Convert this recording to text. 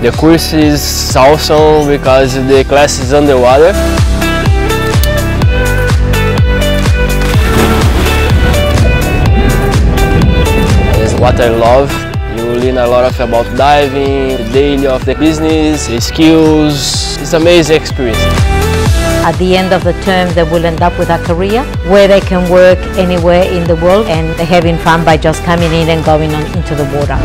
The course is awesome because the class is underwater. It's what I love. You learn a lot of about diving, the daily of the business, the skills. It's amazing experience. At the end of the term, they will end up with a career where they can work anywhere in the world and they're having fun by just coming in and going on into the water.